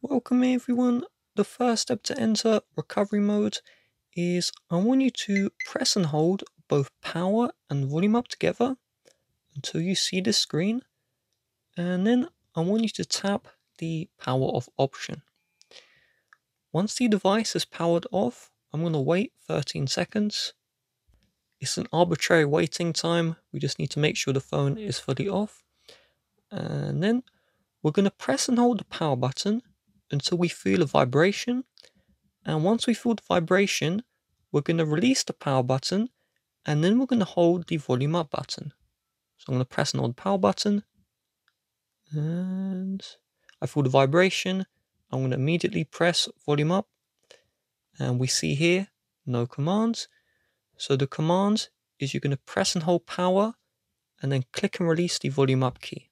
Welcome everyone. The first step to enter recovery mode is I want you to press and hold both power and volume up together until you see the screen and then I want you to tap the power off option. Once the device is powered off, I'm going to wait 13 seconds. It's an arbitrary waiting time. We just need to make sure the phone is fully off. And then we're going to press and hold the power button until we feel a vibration. And once we feel the vibration, we're going to release the power button and then we're going to hold the volume up button. So I'm going to press and hold the power button and I feel the vibration. I'm going to immediately press volume up and we see here no commands. So the command is you're going to press and hold power and then click and release the volume up key.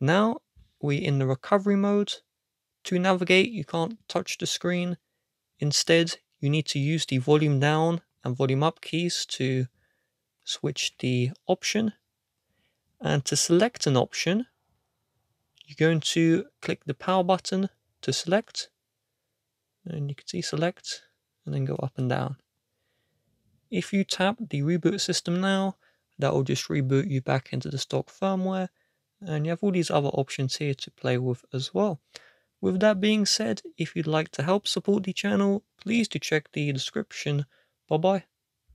Now we're in the recovery mode. To navigate, you can't touch the screen. Instead, you need to use the volume down and volume up keys to switch the option. And to select an option, you're going to click the power button to select. And you can see select and then go up and down. If you tap the reboot system now, that will just reboot you back into the stock firmware. And you have all these other options here to play with as well. With that being said, if you'd like to help support the channel, please do check the description. Bye bye.